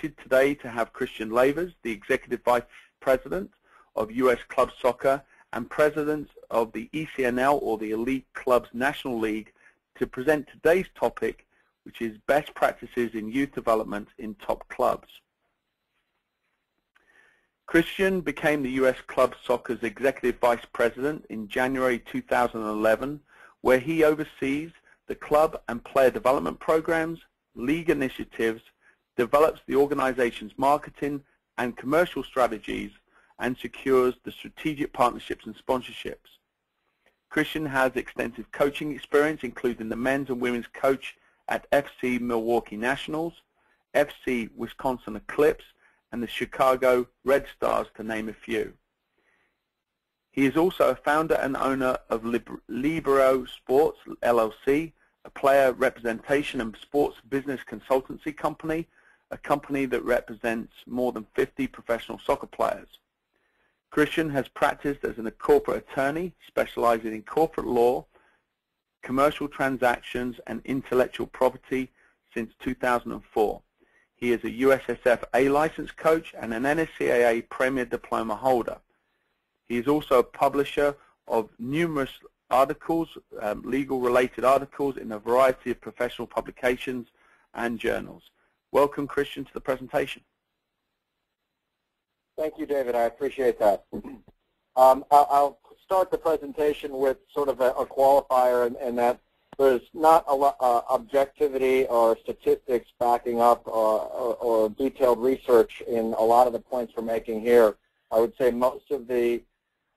today to have Christian Lavers, the Executive Vice President of U.S. Club Soccer and President of the ECNL, or the Elite Clubs National League, to present today's topic, which is best practices in youth development in top clubs. Christian became the U.S. Club Soccer's Executive Vice President in January 2011, where he oversees the club and player development programs, league initiatives, develops the organization's marketing and commercial strategies, and secures the strategic partnerships and sponsorships. Christian has extensive coaching experience, including the men's and women's coach at FC Milwaukee Nationals, FC Wisconsin Eclipse, and the Chicago Red Stars, to name a few. He is also a founder and owner of Libero Sports, LLC, a player representation and sports business consultancy company, a company that represents more than 50 professional soccer players. Christian has practiced as a corporate attorney specializing in corporate law, commercial transactions, and intellectual property since 2004. He is a USSF A license coach and an NSCAA Premier Diploma holder. He is also a publisher of numerous articles, um, legal-related articles in a variety of professional publications and journals. Welcome, Christian, to the presentation. Thank you, David. I appreciate that. Um, I'll start the presentation with sort of a, a qualifier, and, and, that there's not a lot, uh, objectivity or statistics backing up or, or, or, detailed research in a lot of the points we're making here. I would say most of the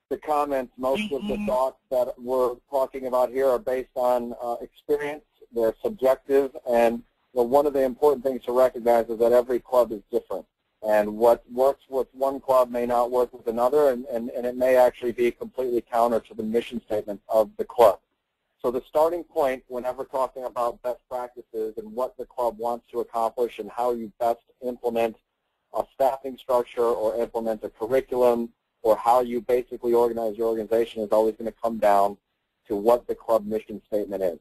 the comments, most of the mm-hmm. thoughts that we're talking about here are based on uh, experience. They're subjective, and know, one of the important things to recognize is that every club is different. And what works with one club may not work with another, and, and, and it may actually be completely counter to the mission statement of the club. So the starting point whenever talking about best practices and what the club wants to accomplish and how you best implement a staffing structure or implement a curriculum or how you basically organize your organization is always going to come down to what the club mission statement is.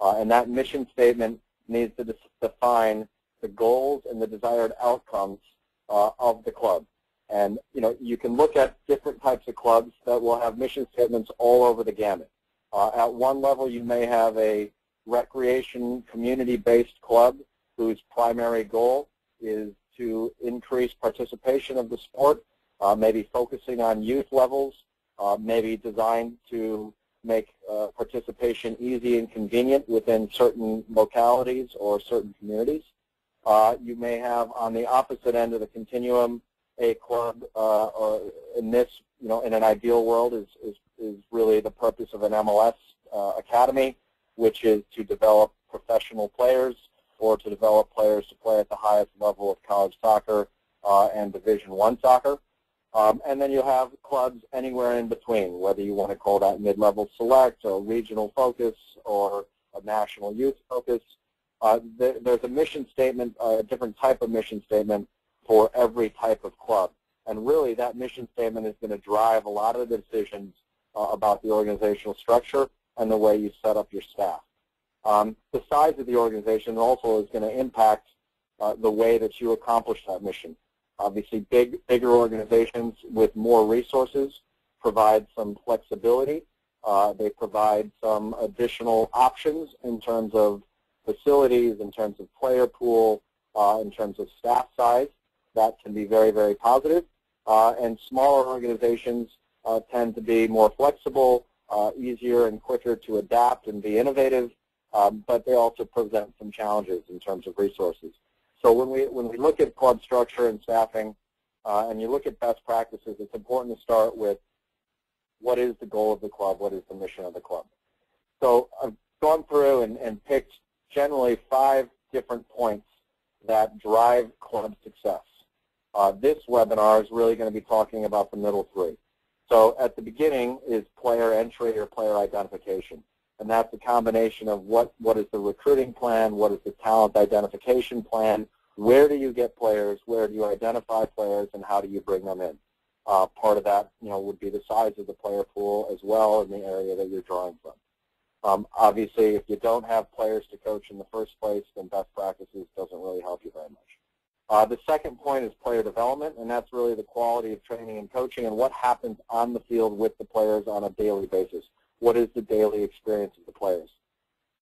Uh, and that mission statement needs to define the goals and the desired outcomes uh, of the club. And you know, you can look at different types of clubs that will have mission statements all over the gamut. Uh, at one level, you may have a recreation community-based club whose primary goal is to increase participation of the sport, uh, maybe focusing on youth levels, uh, maybe designed to make uh, participation easy and convenient within certain localities or certain communities. Uh, you may have on the opposite end of the continuum a club, uh, or in this, you know, in an ideal world is, is, is really the purpose of an MLS uh, academy, which is to develop professional players or to develop players to play at the highest level of college soccer uh, and Division One soccer. Um, and then you'll have clubs anywhere in between, whether you want to call that mid-level select or regional focus or a national youth focus. Uh, th there's a mission statement, a different type of mission statement for every type of club. And really that mission statement is going to drive a lot of the decisions uh, about the organizational structure and the way you set up your staff. Um, the size of the organization also is going to impact uh, the way that you accomplish that mission. Obviously, big, bigger organizations with more resources provide some flexibility. Uh, they provide some additional options in terms of facilities, in terms of player pool, uh, in terms of staff size. That can be very, very positive. Uh, and smaller organizations uh, tend to be more flexible, uh, easier and quicker to adapt and be innovative, um, but they also present some challenges in terms of resources. So when we, when we look at club structure and staffing, uh, and you look at best practices, it's important to start with what is the goal of the club, what is the mission of the club. So I've gone through and, and picked generally five different points that drive club success. Uh, this webinar is really going to be talking about the middle three. So at the beginning is player entry or player identification. And that's a combination of what, what is the recruiting plan, what is the talent identification plan, where do you get players, where do you identify players, and how do you bring them in. Uh, part of that you know, would be the size of the player pool as well in the area that you're drawing from. Um, obviously, if you don't have players to coach in the first place, then best practices doesn't really help you very much. Uh, the second point is player development, and that's really the quality of training and coaching and what happens on the field with the players on a daily basis. What is the daily experience of the players?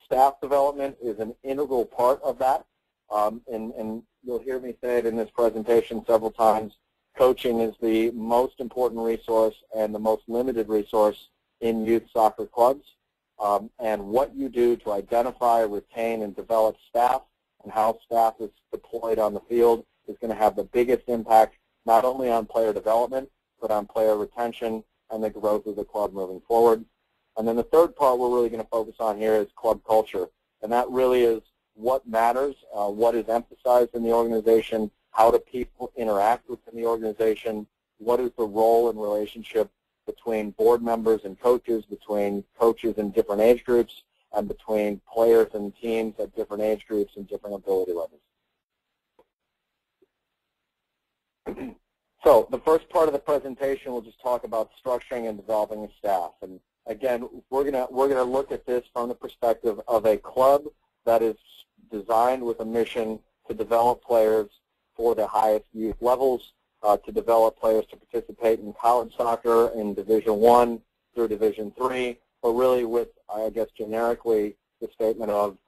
Staff development is an integral part of that, um, and, and you'll hear me say it in this presentation several times. Coaching is the most important resource and the most limited resource in youth soccer clubs. Um, and what you do to identify, retain, and develop staff and how staff is deployed on the field is going to have the biggest impact not only on player development, but on player retention and the growth of the club moving forward. And then the third part we're really going to focus on here is club culture. And that really is what matters, uh, what is emphasized in the organization, how do people interact within the organization, what is the role and relationship between board members and coaches, between coaches in different age groups, and between players and teams at different age groups and different ability levels. so the first part of the presentation we'll just talk about structuring and developing a staff. And again, we're gonna we're gonna look at this from the perspective of a club that is designed with a mission to develop players for the highest youth levels, uh, to develop players to participate in college soccer in Division One through Division Three, but really with, I guess, generically the statement of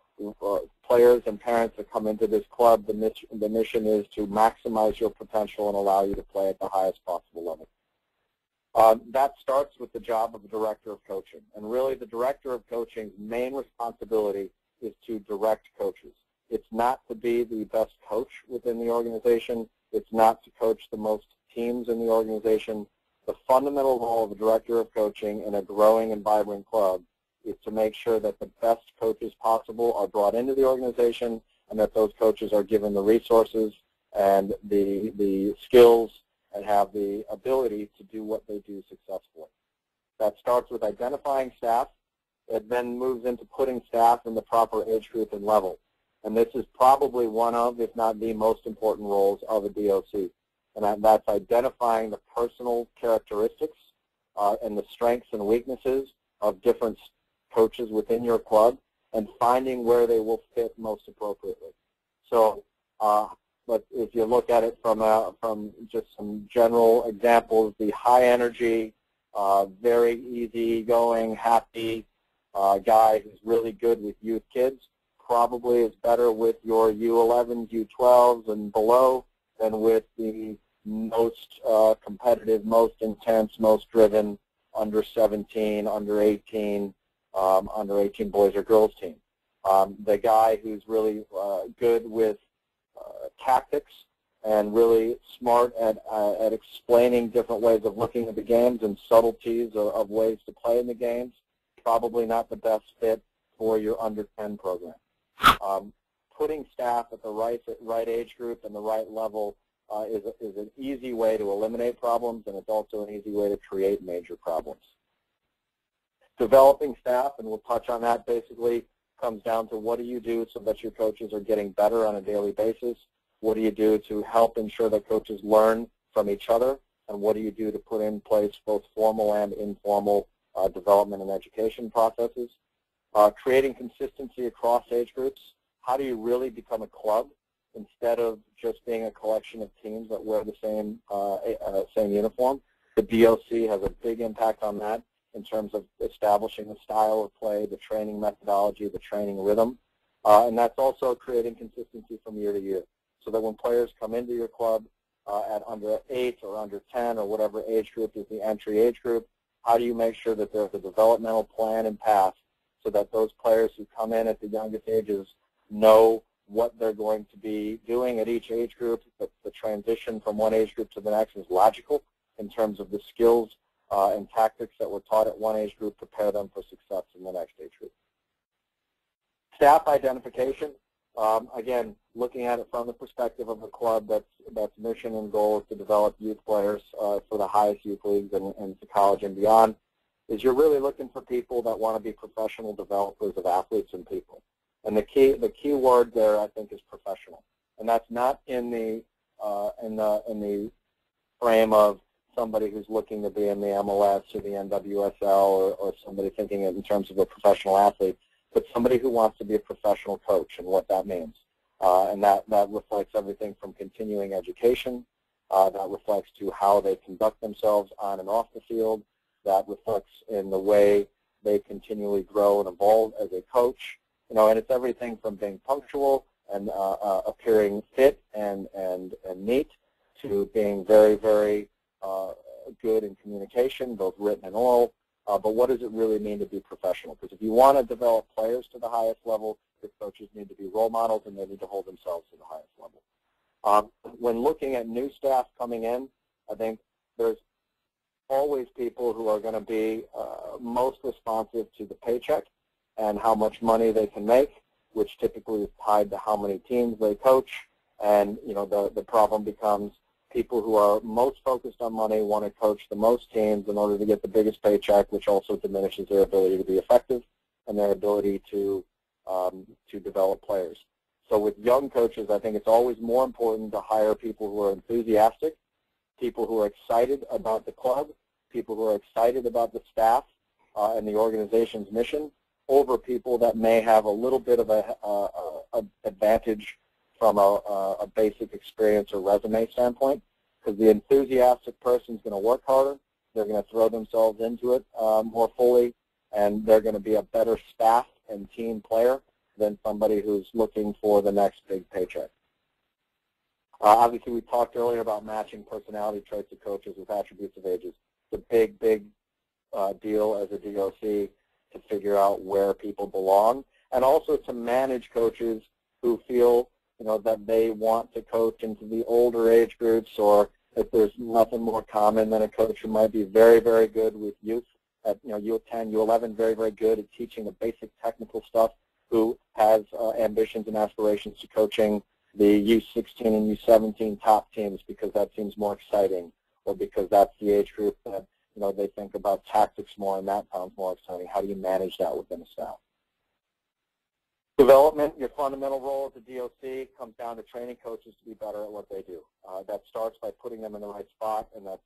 uh, players and parents that come into this club, the the mission is to maximize your potential and allow you to play at the highest possible level. Um, that starts with the job of the director of coaching. And really the director of coaching's main responsibility is to direct coaches. It's not to be the best coach within the organization. It's not to coach the most teams in the organization the fundamental role of a director of coaching in a growing and vibrant club is to make sure that the best coaches possible are brought into the organization and that those coaches are given the resources and the, the skills have the ability to do what they do successfully. That starts with identifying staff. It then moves into putting staff in the proper age group and level. And this is probably one of, if not the most important roles of a DOC and that's identifying the personal characteristics uh, and the strengths and weaknesses of different coaches within your club and finding where they will fit most appropriately. So uh, but if you look at it from, uh, from just some general examples, the high energy, uh, very easy going, happy uh, guy who's really good with youth kids probably is better with your U11s, U12s, and below than with the most uh, competitive, most intense, most driven under 17, under 18, um, under 18 boys or girls team. Um, the guy who's really uh, good with tactics and really smart at, uh, at explaining different ways of looking at the games and subtleties of, of ways to play in the games, probably not the best fit for your under 10 program. Um, putting staff at the right, right age group and the right level uh, is, is an easy way to eliminate problems, and it's also an easy way to create major problems. Developing staff, and we'll touch on that basically, comes down to what do you do so that your coaches are getting better on a daily basis? What do you do to help ensure that coaches learn from each other? And what do you do to put in place both formal and informal uh, development and education processes? Uh, creating consistency across age groups. How do you really become a club instead of just being a collection of teams that wear the same uh, uh, same uniform. The DOC has a big impact on that in terms of establishing the style of play, the training methodology, the training rhythm, uh, and that's also creating consistency from year to year. So that when players come into your club uh, at under 8 or under 10 or whatever age group is the entry age group, how do you make sure that there's a developmental plan and path so that those players who come in at the youngest ages know what they're going to be doing at each age group. that the transition from one age group to the next is logical in terms of the skills uh, and tactics that were taught at one age group prepare them for success in the next age group. Staff identification, um, again, looking at it from the perspective of a club that's, that's mission and goal is to develop youth players uh, for the highest youth leagues and, and to college and beyond, is you're really looking for people that want to be professional developers of athletes and people. And the key, the key word there, I think, is professional. And that's not in the, uh, in the, in the frame of somebody who's looking to be in the MLS or the NWSL or, or somebody thinking in terms of a professional athlete, but somebody who wants to be a professional coach and what that means. Uh, and that, that reflects everything from continuing education, uh, that reflects to how they conduct themselves on and off the field, that reflects in the way they continually grow and evolve as a coach. You know, and it's everything from being punctual and uh, uh, appearing fit and, and, and neat to being very, very good in communication, both written and oral. Uh, but what does it really mean to be professional? Because if you want to develop players to the highest level, your coaches need to be role models and they need to hold themselves to the highest level. Um, when looking at new staff coming in, I think there's always people who are going to be uh, most responsive to the paycheck and how much money they can make, which typically is tied to how many teams they coach. And you know the the problem becomes people who are most focused on money want to coach the most teams in order to get the biggest paycheck, which also diminishes their ability to be effective and their ability to um, to develop players. So with young coaches, I think it's always more important to hire people who are enthusiastic, people who are excited about the club, people who are excited about the staff uh, and the organization's mission, over people that may have a little bit of a, a, a advantage from a, a basic experience or resume standpoint because the enthusiastic person is going to work harder. They're going to throw themselves into it uh, more fully, and they're going to be a better staff and team player than somebody who's looking for the next big paycheck. Uh, obviously, we talked earlier about matching personality traits of coaches with attributes of ages. It's a big, big uh, deal as a DOC to figure out where people belong, and also to manage coaches who feel you know, that they want to coach into the older age groups or if there's nothing more common than a coach who might be very, very good with youth at, you know, U10, U11, very, very good at teaching the basic technical stuff, who has uh, ambitions and aspirations to coaching the U16 and U17 top teams because that seems more exciting or because that's the age group that, you know, they think about tactics more and that sounds more exciting. How do you manage that within a staff? Development, your fundamental role as a DOC comes down to training coaches to be better at what they do. Uh, that starts by putting them in the right spot, and that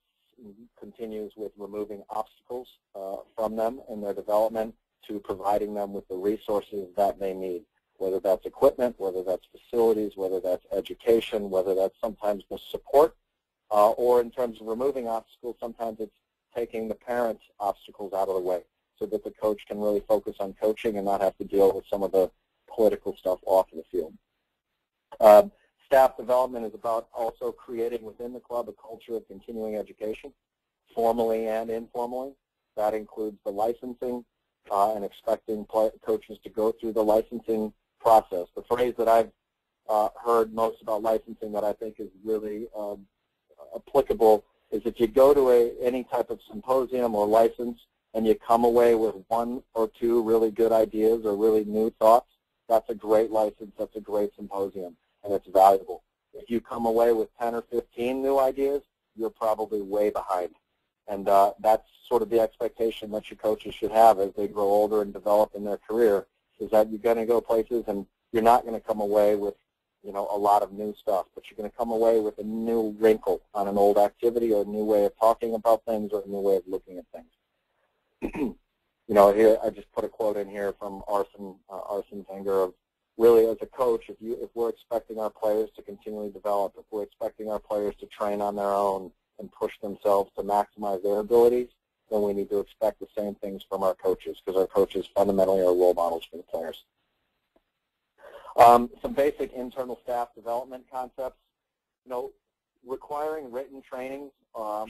continues with removing obstacles uh, from them in their development to providing them with the resources that they need, whether that's equipment, whether that's facilities, whether that's education, whether that's sometimes the support, uh, or in terms of removing obstacles, sometimes it's taking the parents' obstacles out of the way so that the coach can really focus on coaching and not have to deal with some of the political stuff off of the field. Um, staff development is about also creating within the club a culture of continuing education, formally and informally. That includes the licensing uh, and expecting coaches to go through the licensing process. The phrase that I've uh, heard most about licensing that I think is really um, applicable is if you go to a, any type of symposium or license and you come away with one or two really good ideas or really new thoughts, that's a great license, that's a great symposium, and it's valuable. If you come away with 10 or 15 new ideas, you're probably way behind. And uh, that's sort of the expectation that your coaches should have as they grow older and develop in their career, is that you're going to go places and you're not going to come away with you know, a lot of new stuff, but you're going to come away with a new wrinkle on an old activity or a new way of talking about things or a new way of looking at things. you know, here I just put a quote in here from Arsene uh, Arsene Wenger of really as a coach, if you if we're expecting our players to continually develop, if we're expecting our players to train on their own and push themselves to maximize their abilities, then we need to expect the same things from our coaches because our coaches fundamentally are role models for the players. Um, some basic internal staff development concepts. You know, requiring written trainings, um,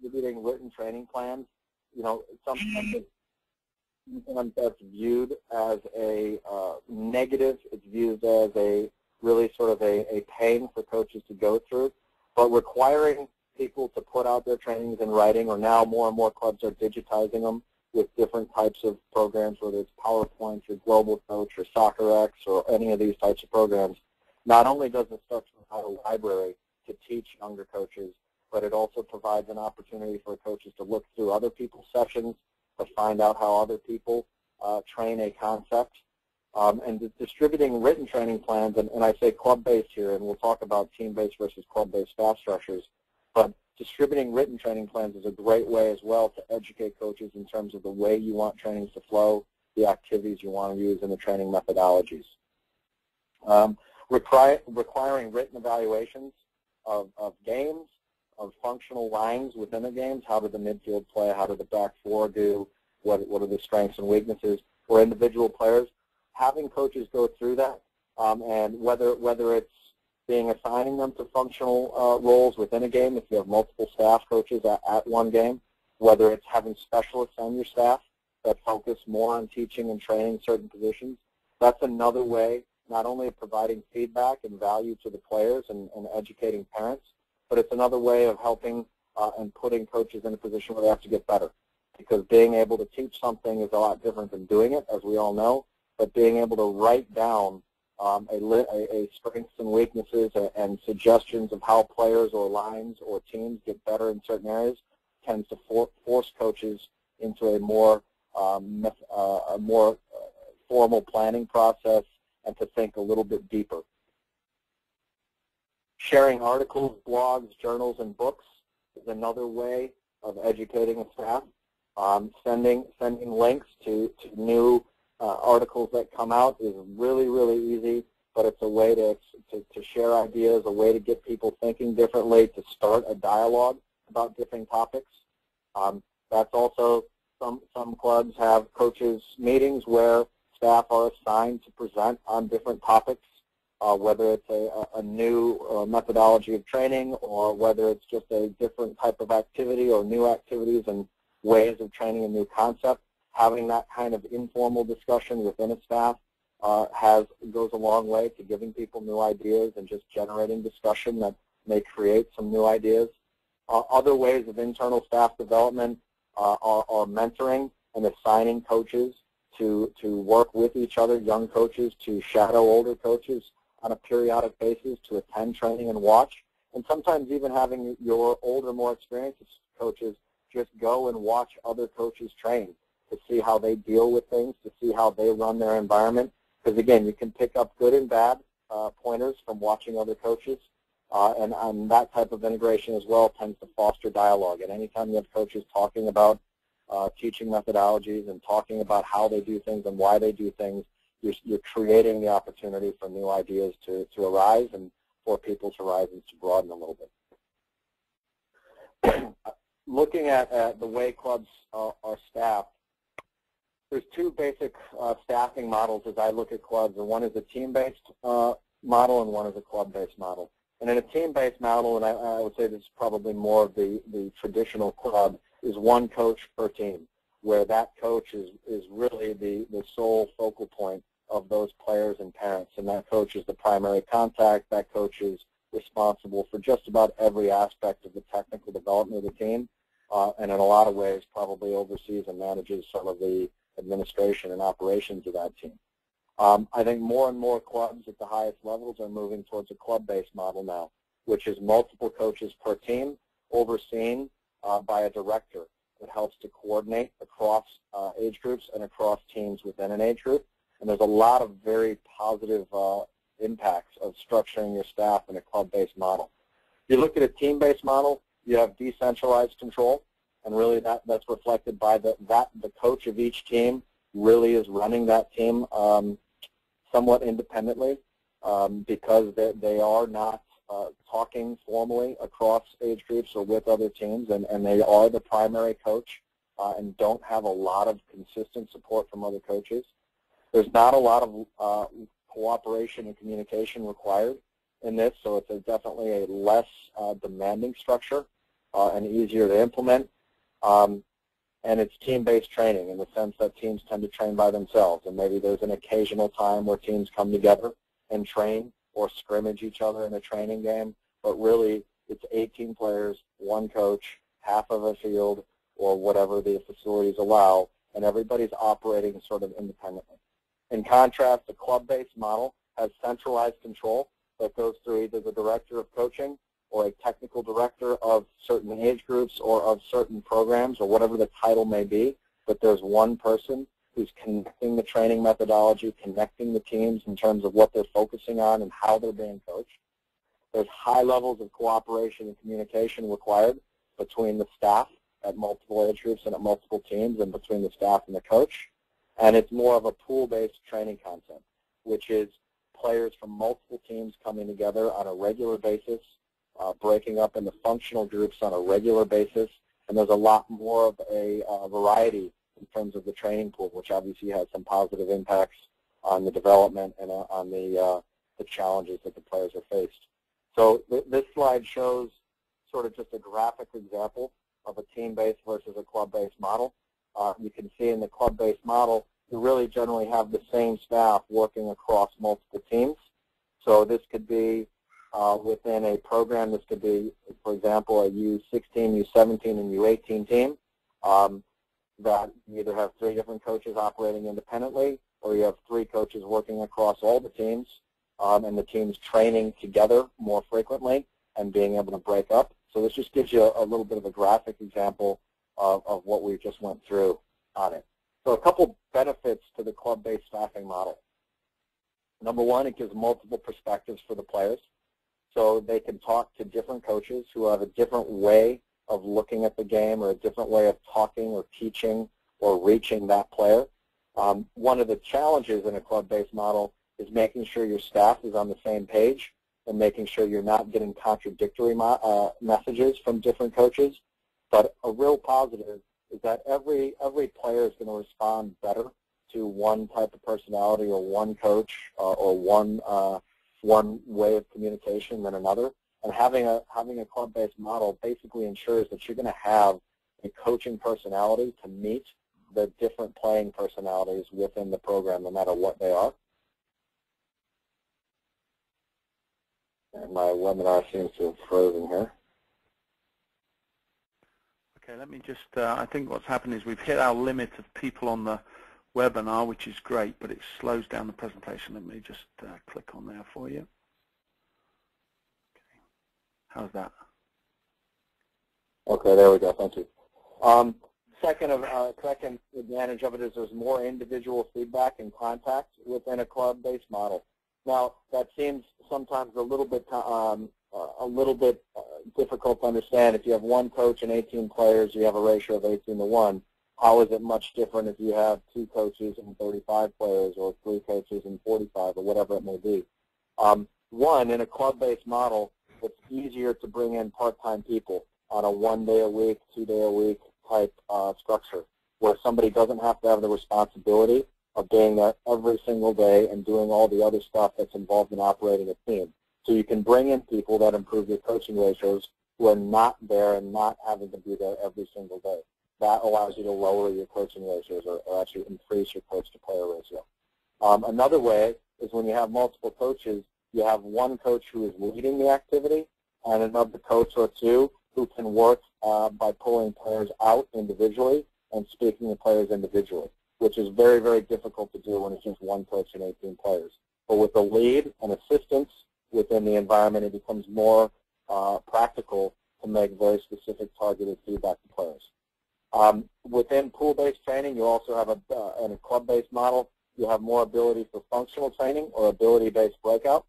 distributing written training plans. You know, sometimes sometimes that's viewed as a uh, negative. It's viewed as a really sort of a, a pain for coaches to go through. But requiring people to put out their trainings in writing, or now more and more clubs are digitizing them with different types of programs, whether it's PowerPoint or Global Coach or SoccerX or any of these types of programs. Not only does to provide a library to teach younger coaches, but it also provides an opportunity for coaches to look through other people's sessions to find out how other people uh, train a concept. Um, and distributing written training plans, and, and I say club-based here, and we'll talk about team-based versus club-based staff structures, but distributing written training plans is a great way as well to educate coaches in terms of the way you want trainings to flow, the activities you want to use, and the training methodologies. Um, requiring written evaluations of, of games, of functional lines within the games. How did the midfield play? How did the back four do? What, what are the strengths and weaknesses for individual players? Having coaches go through that um, and whether, whether it's being assigning them to functional uh, roles within a game if you have multiple staff coaches at, at one game, whether it's having specialists on your staff that focus more on teaching and training certain positions. That's another way not only of providing feedback and value to the players and, and educating parents, but it's another way of helping uh, and putting coaches in a position where they have to get better. Because being able to teach something is a lot different than doing it, as we all know, but being able to write down um, a, a, a, strengths and weaknesses and suggestions of how players or lines or teams get better in certain areas tends to for, force coaches into a more um, uh, a more uh, formal planning process and to think a little bit deeper. Sharing articles, blogs, journals, and books is another way of educating a staff. Um, sending sending links to, to new uh, articles that come out is really, really easy, but it's a way to, to, to share ideas, a way to get people thinking differently, to start a dialogue about different topics. Um, that's also some, some clubs have coaches meetings where staff are assigned to present on different topics, uh, whether it's a, a new uh, methodology of training or whether it's just a different type of activity or new activities and ways of training a new concept. Having that kind of informal discussion within a staff uh, has goes a long way to giving people new ideas and just generating discussion that may create some new ideas. Other ways of internal staff development uh, are, are mentoring and assigning coaches to, to work with each other, young coaches, to shadow older coaches on a periodic basis, to attend training and watch, and sometimes even having your older, more experienced coaches just go and watch other coaches train to see how they deal with things, to see how they run their environment. Because again, you can pick up good and bad uh, pointers from watching other coaches. Uh, and, and that type of integration as well tends to foster dialogue. And anytime you have coaches talking about uh, teaching methodologies and talking about how they do things and why they do things, you're, you're creating the opportunity for new ideas to, to arise and for people's horizons to broaden a little bit. Looking at, at the way clubs are, are staffed, there's two basic uh, staffing models as I look at clubs, and one is a team-based uh, model and one is a club-based model. And in a team-based model, and I, I, would say this is probably more of the, the traditional club, is one coach per team, where that coach is, is really the, the sole focal point of those players and parents. And that coach is the primary contact. That coach is responsible for just about every aspect of the technical development of the team, uh, and in a lot of ways probably oversees and manages some of the administration and operations of that team. Um, I think more and more clubs at the highest levels are moving towards a club-based model now, which is multiple coaches per team overseen uh, by a director that helps to coordinate across uh, age groups and across teams within an age group. And there's a lot of very positive uh, impacts of structuring your staff in a club-based model. If you look at a team-based model, you have decentralized control, and really that, that's reflected by the, that the coach of each team really is running that team um, somewhat independently um, because they, they are not uh, talking formally across age groups or with other teams, and, and they are the primary coach uh, and don't have a lot of consistent support from other coaches. There's not a lot of uh, cooperation and communication required in this, so it's a definitely a less uh, demanding structure uh, and easier to implement. Um, and it's team-based training in the sense that teams tend to train by themselves, and maybe there's an occasional time where teams come together and train or scrimmage each other in a training game, but really it's 18 players, one coach, half of a field, or whatever the facilities allow, and everybody's operating sort of independently. In contrast, the club-based model has centralized control that goes through either the director of coaching or a technical director of certain age groups or of certain programs or whatever the title may be, but there's one person who's connecting the training methodology, connecting the teams in terms of what they're focusing on and how they're being coached. There's high levels of cooperation and communication required between the staff at multiple age groups and at multiple teams and between the staff and the coach. And it's more of a pool-based training concept, which is players from multiple teams coming together on a regular basis, uh, breaking up into functional groups on a regular basis, and there's a lot more of a uh, variety in terms of the training pool, which obviously has some positive impacts on the development and uh, on the, uh, the challenges that the players are faced. So th this slide shows sort of just a graphic example of a team-based versus a club-based model. Uh, you can see in the club-based model, you really generally have the same staff working across multiple teams. So this could be uh, within a program. This could be, for example, a U16, U17, and U18 team um, that you either have three different coaches operating independently or you have three coaches working across all the teams um, and the teams training together more frequently and being able to break up. So this just gives you a, a little bit of a graphic example of, of what we just went through on it. So a couple benefits to the club-based staffing model. Number one, it gives multiple perspectives for the players. So they can talk to different coaches who have a different way of looking at the game or a different way of talking or teaching or reaching that player. Um, one of the challenges in a club-based model is making sure your staff is on the same page and making sure you're not getting contradictory uh, messages from different coaches. But a real positive is that every every player is going to respond better to one type of personality or one coach uh, or one uh, one way of communication than another. And having a having a club-based model basically ensures that you're going to have a coaching personality to meet the different playing personalities within the program, no matter what they are. And my webinar seems to have frozen here. Okay, let me just, uh, I think what's happened is we've hit our limit of people on the webinar, which is great, but it slows down the presentation. Let me just uh, click on there for you. Okay. How's that? Okay, there we go. Thank you. Um, second, of, uh, second advantage of it is there's more individual feedback and contact within a club-based model. Now, that seems sometimes a little bit um, a little bit uh, difficult to understand. If you have one coach and 18 players, you have a ratio of 18 to 1. How is it much different if you have two coaches and 35 players or three coaches and 45 or whatever it may be? Um, one, in a club-based model, it's easier to bring in part-time people on a one-day-a-week, two-day-a-week type uh, structure where somebody doesn't have to have the responsibility of being there every single day and doing all the other stuff that's involved in operating a team. So you can bring in people that improve your coaching ratios who are not there and not having to be there every single day. That allows you to lower your coaching ratios or, or actually increase your coach-to-player ratio. Um, another way is when you have multiple coaches, you have one coach who is leading the activity and another coach or two who can work uh, by pulling players out individually and speaking to players individually, which is very, very difficult to do when it's just one coach and 18 players. But with a lead and assistance within the environment, it becomes more uh, practical to make very specific targeted feedback to players. Um, within pool-based training, you also have a, uh, in a club-based model, you have more ability for functional training or ability-based breakouts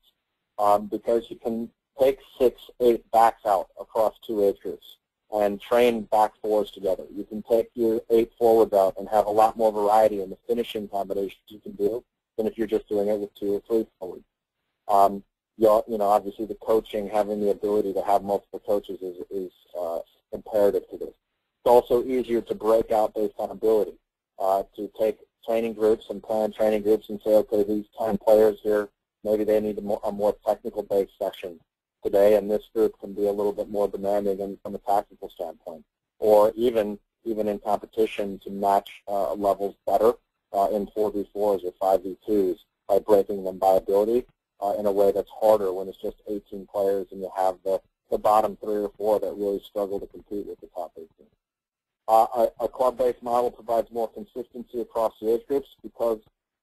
um, because you can take six, eight backs out across two age groups and train back fours together. You can take your eight forwards out and have a lot more variety in the finishing combinations you can do than if you're just doing it with two or three forwards. Um, you know, obviously the coaching, having the ability to have multiple coaches is, is uh, imperative to this. It's also easier to break out based on ability, uh, to take training groups and plan training groups and say, okay, these 10 players here, maybe they need a more, a more technical-based section today, and this group can be a little bit more demanding and from a tactical standpoint. Or even even in competition to match uh, levels better uh, in 4v4s or 5v2s by breaking them by ability uh, in a way that's harder when it's just 18 players and you have the, the bottom three or four that really struggle to compete with the top 18. Uh, a, a club-based model provides more consistency across the age groups because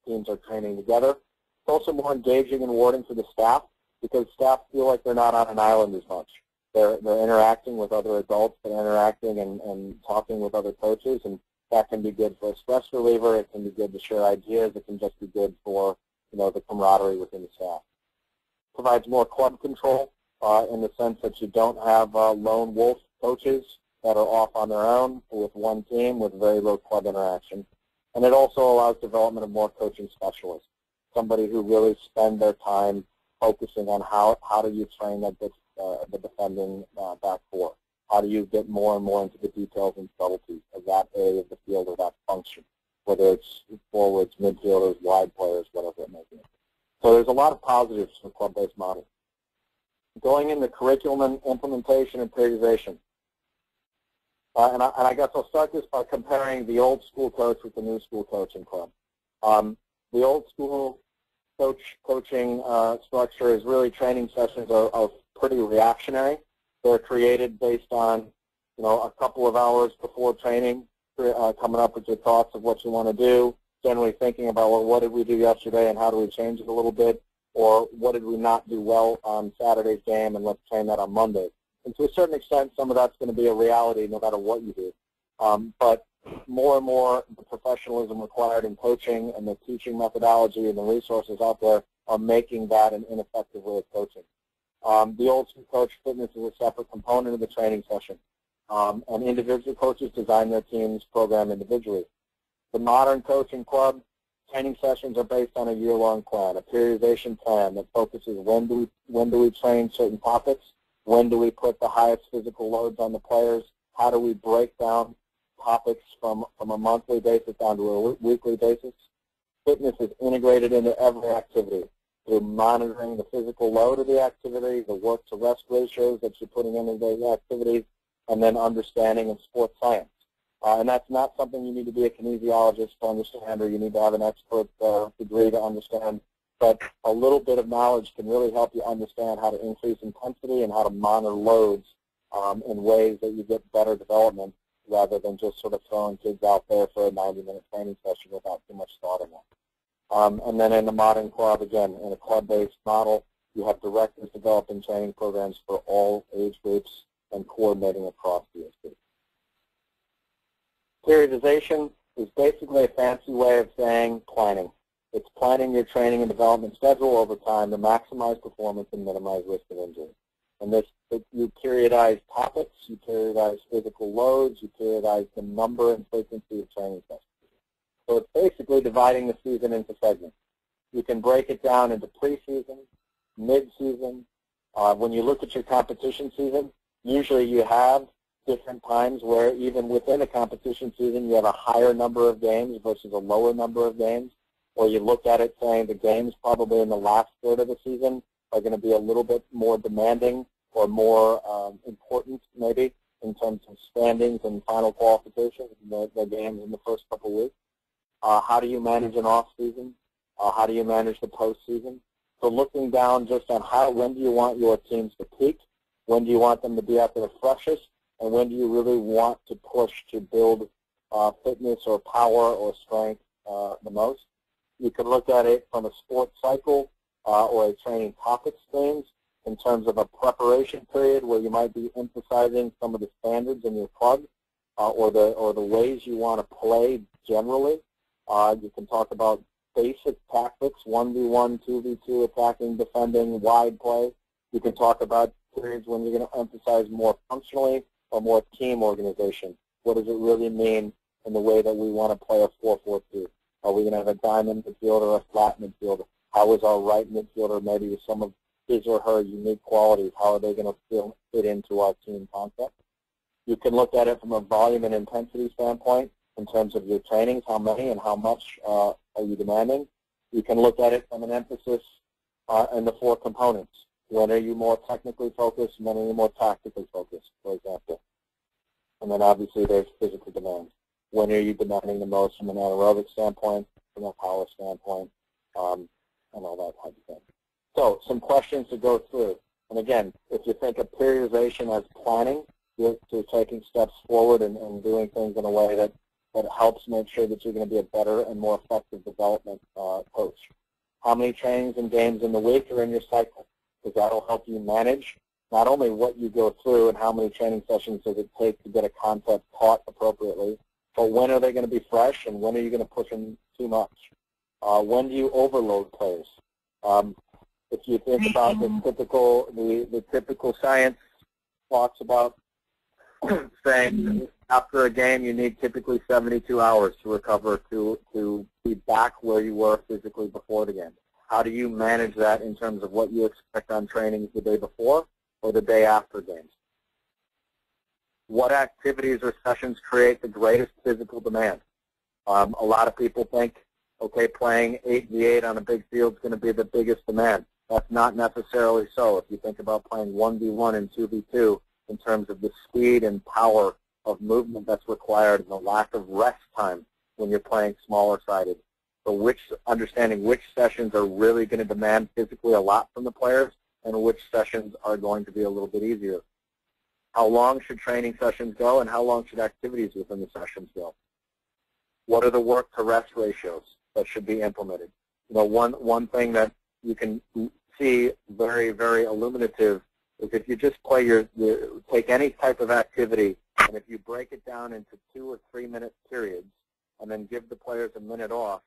teams are training together. It's also more engaging and rewarding for the staff because staff feel like they're not on an island as much. They're, they're interacting with other adults, they're interacting and, and talking with other coaches, and that can be good for a stress reliever. It can be good to share ideas. It can just be good for you know, the camaraderie within the staff. Provides more club control uh, in the sense that you don't have uh, lone wolf coaches that are off on their own with one team with very low club interaction. And it also allows development of more coaching specialists. somebody who really spend their time focusing on how, how do you train the, uh, the defending uh, back four? How do you get more and more into the details and subtleties of that area of the field or that function, whether it's forwards, midfielders, wide players, whatever it may be. So there's a lot of positives from club-based model. Going into curriculum implementation and periodization. Uh, and, I, and, I, guess I'll start this by comparing the old school coach with the new school coaching club. Um, the old school coach coaching uh, structure is really training sessions are, are, pretty reactionary. They're created based on, you know, a couple of hours before training, uh, coming up with your thoughts of what you want to do, generally thinking about, well, what did we do yesterday and how do we change it a little bit, or what did we not do well on Saturday's game and let's train that on Monday. And to a certain extent, some of that's going to be a reality no matter what you do. Um, but more and more the professionalism required in coaching and the teaching methodology and the resources out there are making that an ineffective way of coaching. Um, the old school coach fitness is a separate component of the training session. Um, and individual coaches design their teams program individually. The modern coaching club training sessions are based on a year-long plan, a periodization plan that focuses when do we when do we train certain topics, when do we put the highest physical loads on the players, how do we break down topics from, from a monthly basis down to a weekly basis. Fitness is integrated into every activity through monitoring the physical load of the activity, the work to rest ratios that you're putting into those activities, and then understanding of sports science. Uh, and that's not something you need to be a kinesiologist to understand or you need to have an expert uh, degree to understand. But a little bit of knowledge can really help you understand how to increase intensity and how to monitor loads um, in ways that you get better development rather than just sort of throwing kids out there for a 90-minute training session without too much thought in it. Um, and then in the modern club, again, in a club-based model, you have directors developing training programs for all age groups and coordinating across the groups. Periodization is basically a fancy way of saying planning. It's planning your training and development schedule over time to maximize performance and minimize risk of injury. And this, you periodize topics, you periodize physical loads, you periodize the number and frequency of training sessions. So it's basically dividing the season into segments. You can break it down into preseason, mid-season. Uh, when you look at your competition season, usually you have different times where even within a competition season you have a higher number of games versus a lower number of games, or you look at it saying the games probably in the last third of the season are going to be a little bit more demanding or more um, important maybe in terms of standings and final qualifications, the, the games in the first couple of weeks. Uh, how do you manage an off season? Uh, how do you manage the postseason? So looking down just on how, when do you want your teams to peak? When do you want them to be at their freshest? And when do you really want to push to build uh, fitness or power or strength uh, the most? You can look at it from a sports cycle uh, or a training topic streams in terms of a preparation period where you might be emphasizing some of the standards in your club uh, or the or the ways you want to play generally. Uh, you can talk about basic tactics, 1v1, 2v2, attacking, defending, wide play. You can talk about periods when you're going to emphasize more functionally or more team organization. What does it really mean in the way that we want to play a 4-4-2? Are we going to have a diamond midfielder or a flat midfielder? How is our right midfielder maybe with some of his or her unique qualities? How are they going to fit into our team concept? You can look at it from a volume and intensity standpoint in terms of your trainings, how many and how much uh, are you demanding. You can look at it from an emphasis uh, in the four components. When are you more technically focused? and When are you more tactically focused, for example? And then obviously there's physical demands. When are you demanding the most from an anaerobic standpoint, from a power standpoint, um, and all that type of thing. So some questions to go through. And again, if you think of periodization as planning, you're, you're taking steps forward and, and, doing things in a way that, that helps make sure that you're going to be a better and more effective development uh, coach. How many trainings and games in the week are in your cycle? Because that will help you manage not only what you go through and how many training sessions does it take to get a concept taught appropriately, but when are they going to be fresh and when are you going to push them too much? Uh, when do you overload players? Um, if you think about the typical, the, the typical science talks about saying after a game you need typically 72 hours to recover to, to be back where you were physically before the game. How do you manage that in terms of what you expect on trainings the day before or the day after games? What activities or sessions create the greatest physical demand? Um, a lot of people think, okay, playing 8v8 on a big field is going to be the biggest demand. That's not necessarily so. If you think about playing 1v1 and 2v2 in terms of the speed and power of movement that's required and the lack of rest time when you're playing smaller sided. So which understanding which sessions are really going to demand physically a lot from the players and which sessions are going to be a little bit easier. How long should training sessions go and how long should activities within the sessions go? What are the work to rest ratios that should be implemented? You know, one, one thing that you can see very, very illuminative is if you just play your, your, take any type of activity and if you break it down into two or three minute periods and then give the players a minute off,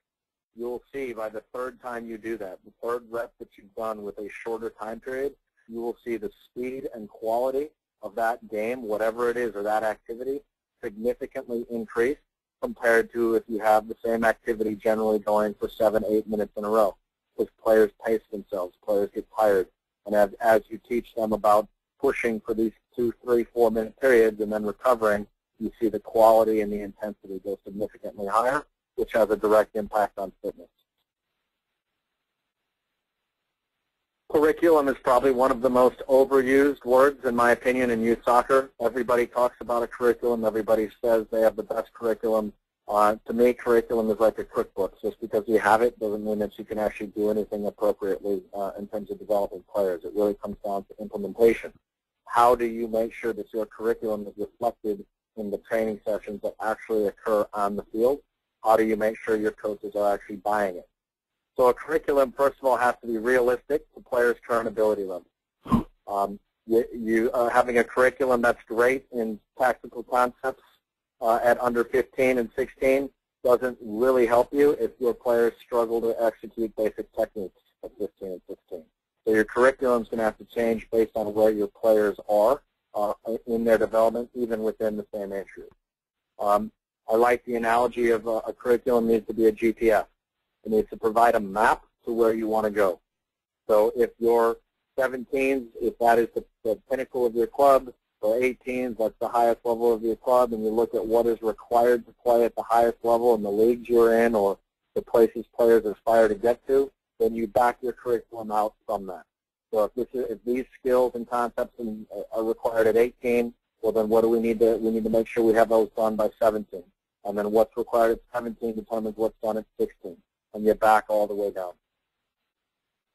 you'll see by the third time you do that, the third rep that you've done with a shorter time period, you will see the speed and quality of that game, whatever it is, or that activity, significantly increase compared to if you have the same activity generally going for seven, eight minutes in a row. Because players pace themselves, players get tired. And as, as you teach them about pushing for these two, three, four minute periods and then recovering, you see the quality and the intensity go significantly higher, which has a direct impact on fitness. Curriculum is probably one of the most overused words, in my opinion, in youth soccer. Everybody talks about a curriculum. Everybody says they have the best curriculum. Uh, to me, curriculum is like a cookbook. Just because you have it doesn't mean that you can actually do anything appropriately uh, in terms of developing players. It really comes down to implementation. How do you make sure that your curriculum is reflected in the training sessions that actually occur on the field? How do you make sure your coaches are actually buying it? So a curriculum, first of all, has to be realistic to players' current ability level. Um, you, you uh, having a curriculum that's great in tactical concepts uh, at under 15 and 16 doesn't really help you if your players struggle to execute basic techniques at 15 and 16. So your curriculum is going to have to change based on where your players are uh, in their development, even within the same age group. Um, I like the analogy of a, a curriculum needs to be a GPS. It needs to provide a map to where you want to go. So if you're 17s, if that is the, the pinnacle of your club, or 18s, that's the highest level of your club, and you look at what is required to play at the highest level in the leagues you're in or the places players aspire to get to, then you back your curriculum out from that. So if, this is, if these skills and concepts are required at 18, well then what do we need to, we need to make sure we have those done by 17. And then what's required at 17 determines what's done at 16 and you're back all the way down.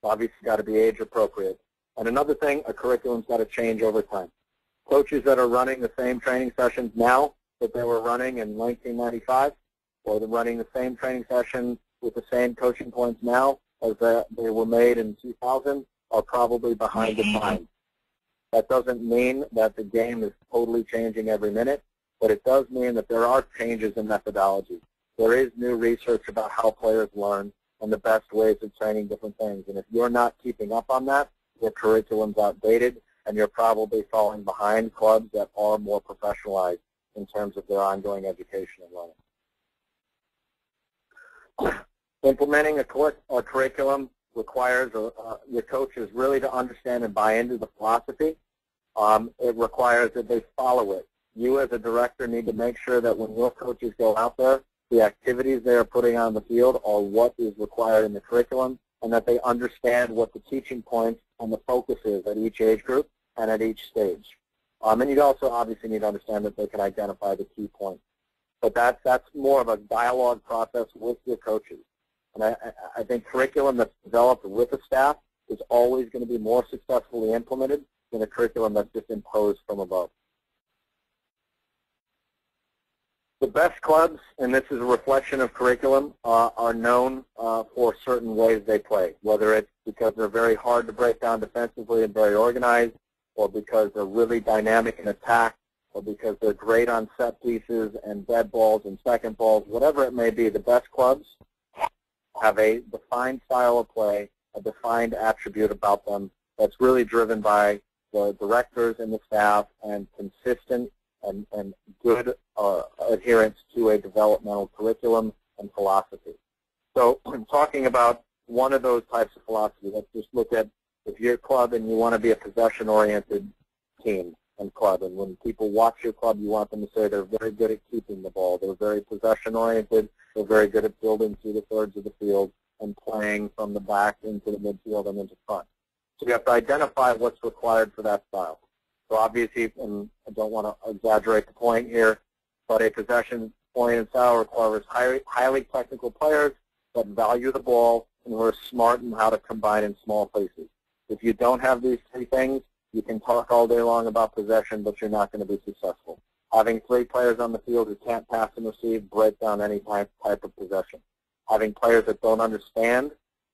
Obviously, it's got to be age appropriate. And another thing, a curriculum's got to change over time. Coaches that are running the same training sessions now that they were running in 1995, or they're running the same training session with the same coaching points now as they were made in 2000, are probably behind the times. That doesn't mean that the game is totally changing every minute, but it does mean that there are changes in methodology. There is new research about how players learn and the best ways of training different things. And if you're not keeping up on that, your curriculum's outdated, and you're probably falling behind clubs that are more professionalized in terms of their ongoing education and learning. Implementing a, a curriculum requires a, uh, your coaches really to understand and buy into the philosophy. Um, it requires that they follow it. You as a director need to make sure that when your coaches go out there, the activities they are putting on the field are what is required in the curriculum, and that they understand what the teaching points and the focus is at each age group and at each stage. Um, and you also obviously need to understand that they can identify the key points. But that, that's more of a dialogue process with your coaches. And I, I think curriculum that's developed with the staff is always going to be more successfully implemented than a curriculum that's just imposed from above. The best clubs, and this is a reflection of curriculum, uh, are known uh, for certain ways they play, whether it's because they're very hard to break down defensively and very organized, or because they're really dynamic in attack, or because they're great on set pieces and dead balls and second balls, whatever it may be, the best clubs have a defined style of play, a defined attribute about them that's really driven by the directors and the staff and consistent and, and good uh, adherence to a developmental curriculum and philosophy. So I'm talking about one of those types of philosophy. Let's just look at if you're a club and you want to be a possession-oriented team and club, and when people watch your club, you want them to say they're very good at keeping the ball, they're very possession-oriented, they're very good at building through the thirds of the field and playing from the back into the midfield and into front. So you have to identify what's required for that style. So obviously, and I don't want to exaggerate the point here, but a possession-oriented style requires highly, highly technical players that value the ball and who are smart in how to combine in small places. If you don't have these three things, you can talk all day long about possession, but you're not going to be successful. Having three players on the field who can't pass and receive break down any type, type of possession. Having players that don't understand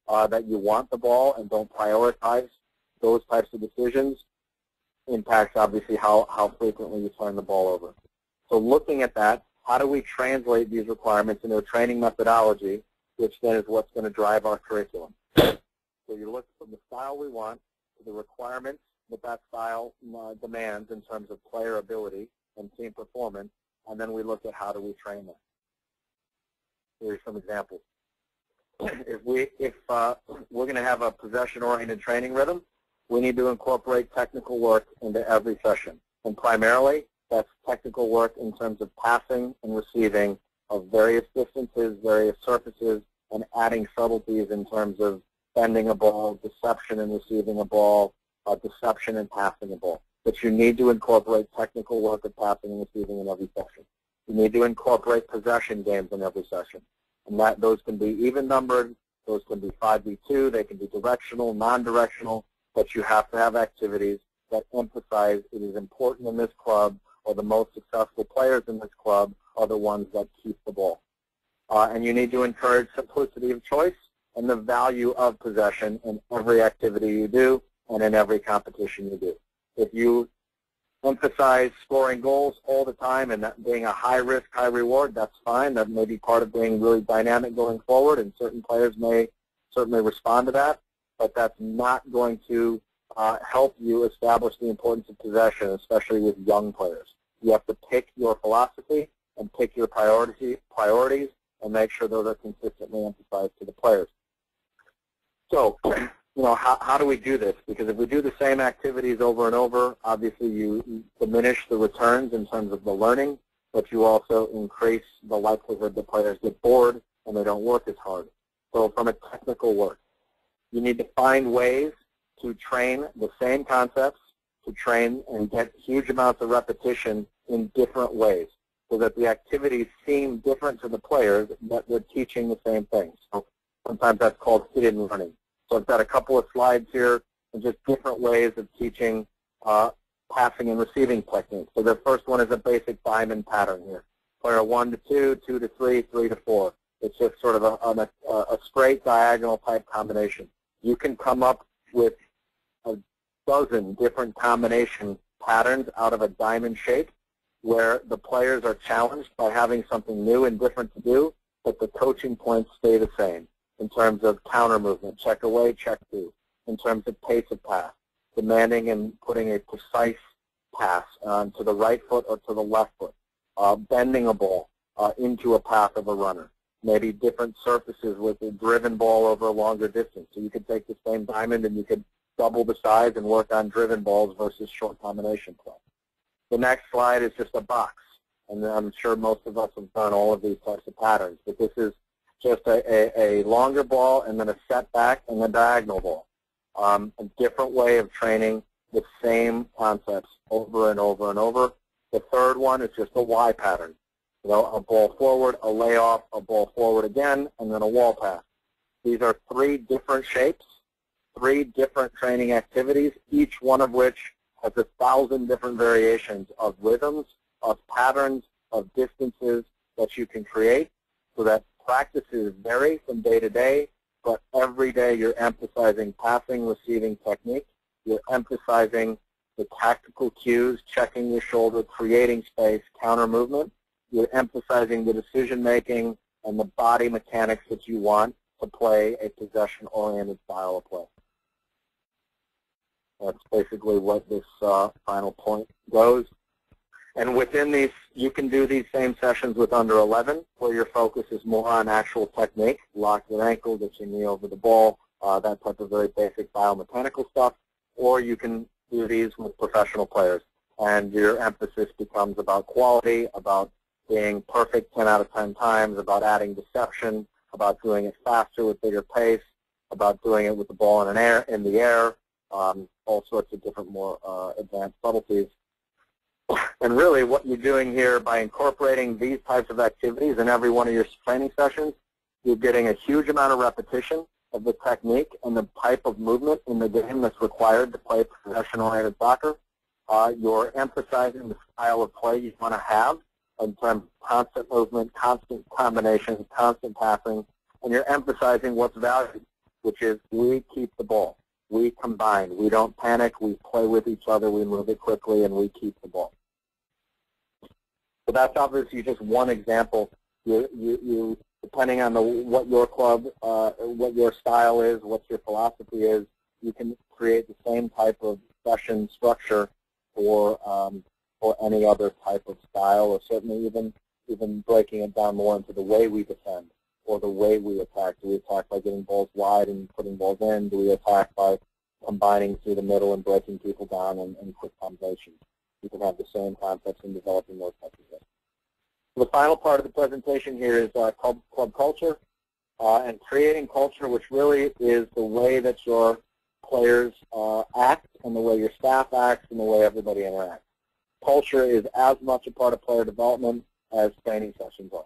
uh, that you want the ball and don't prioritize those types of decisions impacts obviously how, how frequently you turn the ball over. So looking at that, how do we translate these requirements into a training methodology, which then is what's going to drive our curriculum? So you look from the style we want to the requirements that that style uh, demands in terms of player ability and team performance, and then we look at how do we train them. Here's some examples. If we if uh, we're going to have a possession-oriented training rhythm, we need to incorporate technical work into every session. And primarily, that's technical work in terms of passing and receiving of various distances, various surfaces, and adding subtleties in terms of bending a ball, deception in receiving a ball, uh, deception in passing a ball. But you need to incorporate technical work of passing and receiving in every session. You need to incorporate possession games in every session. And that those can be even numbered, those can be 5v2, they can be directional, non-directional, but you have to have activities that emphasize it is important in this club or the most successful players in this club are the ones that keep the ball. Uh, and you need to encourage simplicity of choice and the value of possession in every activity you do and in every competition you do. If you emphasize scoring goals all the time and that being a high risk, high reward, that's fine. That may be part of being really dynamic going forward, and certain players may certainly respond to that but that's not going to uh, help you establish the importance of possession, especially with young players. You have to pick your philosophy and pick your priority, priorities and make sure those are consistently emphasized to the players. So, you know, how, how do we do this? Because if we do the same activities over and over, obviously you diminish the returns in terms of the learning, but you also increase the likelihood that players get bored and they don't work as hard. So from a technical work, you need to find ways to train the same concepts, to train and get huge amounts of repetition in different ways so that the activities seem different to the players, but they're teaching the same things. So sometimes that's called hidden learning. So I've got a couple of slides here and just different ways of teaching uh, passing and receiving techniques. So the first one is a basic diamond pattern here. Player 1 to 2, 2 to 3, 3 to 4. It's just sort of a, a, a straight diagonal type combination you can come up with a dozen different combination patterns out of a diamond shape where the players are challenged by having something new and different to do, but the coaching points stay the same in terms of counter movement, check away, check through, in terms of pace of pass, demanding and putting a precise pass um, to the right foot or to the left foot, uh, bending a ball uh, into a path of a runner maybe different surfaces with a driven ball over a longer distance. So you could take the same diamond and you could double the size and work on driven balls versus short combination play. The next slide is just a box. And I'm sure most of us have done all of these types of patterns. But this is just a, a, a longer ball and then a setback and a diagonal ball. Um, a different way of training the same concepts over and over and over. The third one is just a Y pattern. A ball forward, a layoff, a ball forward again, and then a wall pass. These are three different shapes, three different training activities, each one of which has a thousand different variations of rhythms, of patterns, of distances that you can create so that practices vary from day to day, but every day you're emphasizing passing, receiving technique. You're emphasizing the tactical cues, checking your shoulder, creating space, counter movement, you're emphasizing the decision making and the body mechanics that you want to play a possession-oriented style of play. That's basically what this uh, final point goes. And within these, you can do these same sessions with under 11, where your focus is more on actual technique, lock your ankle, get your knee over the ball, uh, that type of very basic biomechanical stuff, or you can do these with professional players. And your emphasis becomes about quality, about being perfect 10 out of 10 times, about adding deception, about doing it faster with bigger pace, about doing it with the ball in, an air, in the air, um, all sorts of different more uh, advanced subtleties. And really what you're doing here by incorporating these types of activities in every one of your training sessions, you're getting a huge amount of repetition of the technique and the type of movement in the game that's required to play professional-oriented soccer. Uh, you're emphasizing the style of play you want to have of constant movement, constant combinations, constant passing, and you're emphasizing what's valued, which is we keep the ball. We combine. We don't panic. We play with each other. We move it quickly, and we keep the ball. So that's obviously just one example. You, you, you depending on the, what your club, uh, what your style is, what your philosophy is, you can create the same type of session structure for um, any other type of style, or certainly even even breaking it down more into the way we defend or the way we attack. Do we attack by getting balls wide and putting balls in? Do we attack by combining through the middle and breaking people down and, and quick combinations? You can have the same concepts in developing those types of things. The final part of the presentation here is uh, club, club culture uh, and creating culture, which really is the way that your players uh, act and the way your staff acts and the way everybody interacts. Culture is as much a part of player development as training sessions are.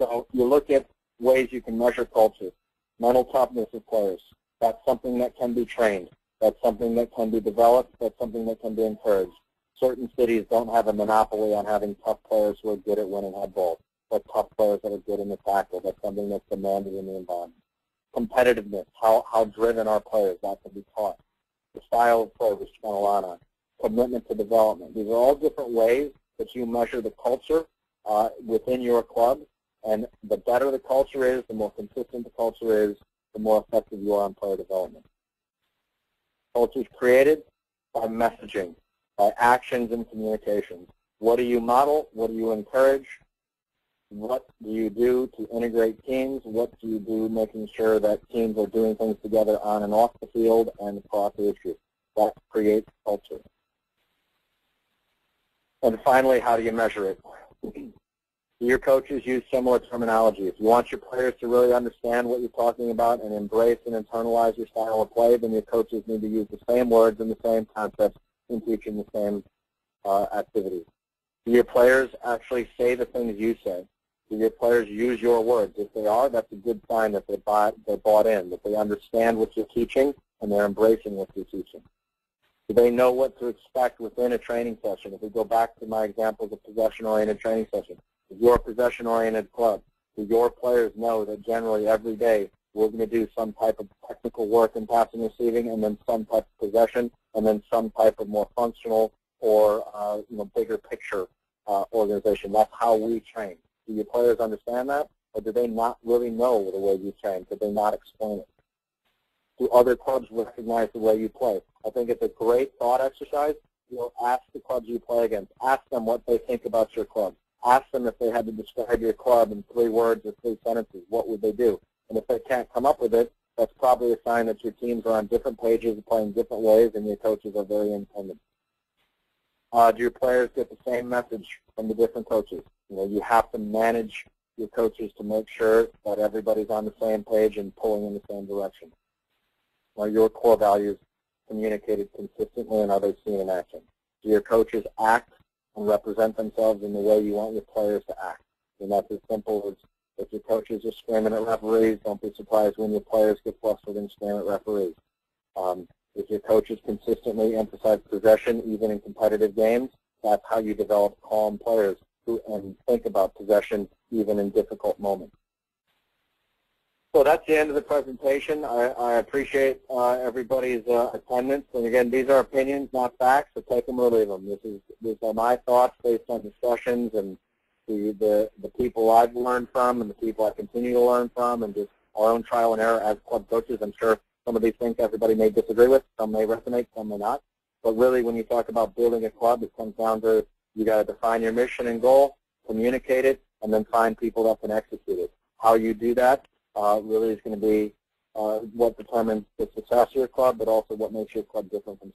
So you look at ways you can measure culture. Mental toughness of players. That's something that can be trained. That's something that can be developed. That's something that can be encouraged. Certain cities don't have a monopoly on having tough players who are good at winning head balls, but tough players that are good in the tackle. That's something that's demanded in the environment. Competitiveness, how, how driven are players, that can be taught. The style of play, which spent a lot on. Commitment to development. These are all different ways that you measure the culture uh, within your club and the better the culture is, the more consistent the culture is, the more effective you are on player development. Culture is created by messaging, by actions and communications. What do you model? What do you encourage? What do you do to integrate teams? What do you do making sure that teams are doing things together on and off the field and across the issue? That creates culture. And finally, how do you measure it? your coaches use similar terminology. If you want your players to really understand what you're talking about and embrace and internalize your style of play, then your coaches need to use the same words and the same concepts in teaching the same uh, activities. Do your players actually say the things you say? Do your players use your words? If they are, that's a good sign that they bought, they're bought in, that they understand what you're teaching and they're embracing what you're teaching. Do they know what to expect within a training session? If we go back to my examples of a possession-oriented training session, your possession-oriented club, do your players know that generally every day we're going to do some type of technical work in passing receiving and then some type of possession and then some type of more functional or uh, you know bigger picture uh, organization. That's how we train. Do your players understand that or do they not really know the way you train? Could they not explain it? Do other clubs recognize the way you play? I think it's a great thought exercise. You know, ask the clubs you play against. Ask them what they think about your club ask them if they had to describe your club in three words or three sentences, what would they do? And if they can't come up with it, that's probably a sign that your teams are on different pages and playing different ways and your coaches are very independent. Uh, do your players get the same message from the different coaches? You know, you have to manage your coaches to make sure that everybody's on the same page and pulling in the same direction. Are your core values communicated consistently and are they seen in action? Do your coaches act and represent themselves in the way you want your players to act. And that's as simple as if your coaches are screaming at referees, don't be surprised when your players get flustered and scream at referees. Um, if your coaches consistently emphasize possession, even in competitive games, that's how you develop calm players who and think about possession even in difficult moments. So that's the end of the presentation. I, I appreciate uh, everybody's uh, attendance. And again, these are opinions, not facts, so take them or leave them. This is these are my thoughts based on discussions and the, the, the people I've learned from and the people I continue to learn from and just our own trial and error as club coaches. I'm sure some of these things everybody may disagree with. Some may resonate, some may not. But really, when you talk about building a club, it comes down to you got to define your mission and goal, communicate it, and then find people that can execute it. How you do that uh, really is going to be uh, what determines the success of your club, but also what makes your club different from